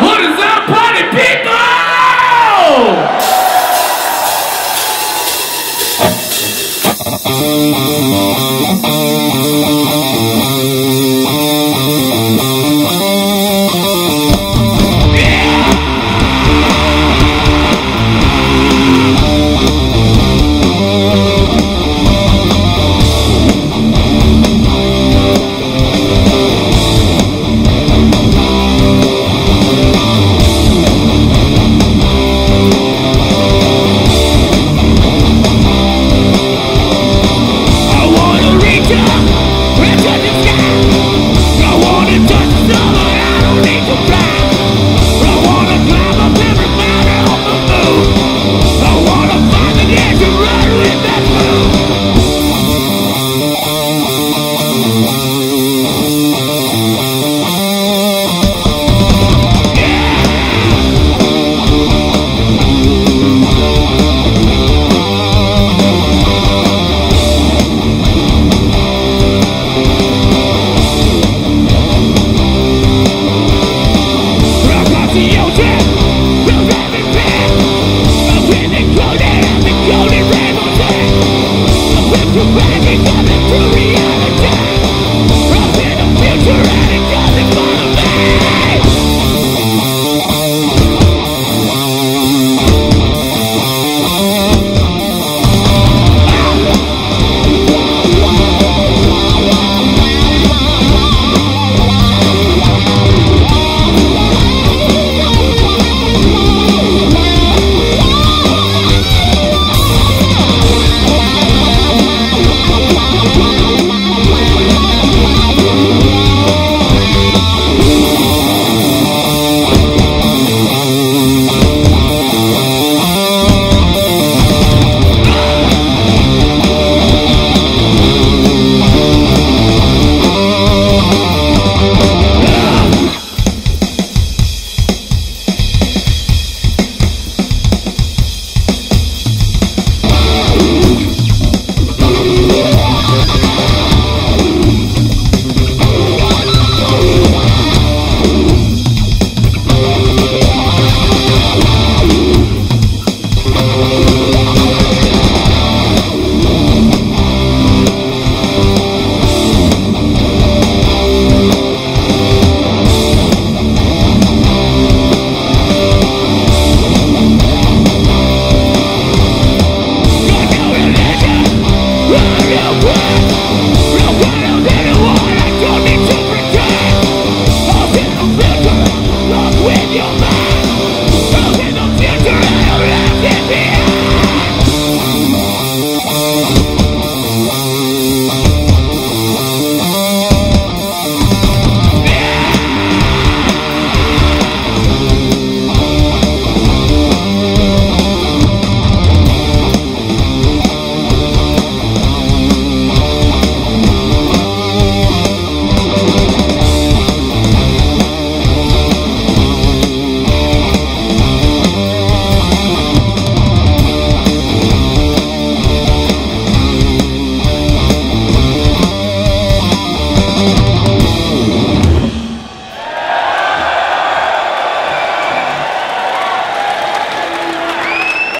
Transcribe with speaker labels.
Speaker 1: What is up, party people?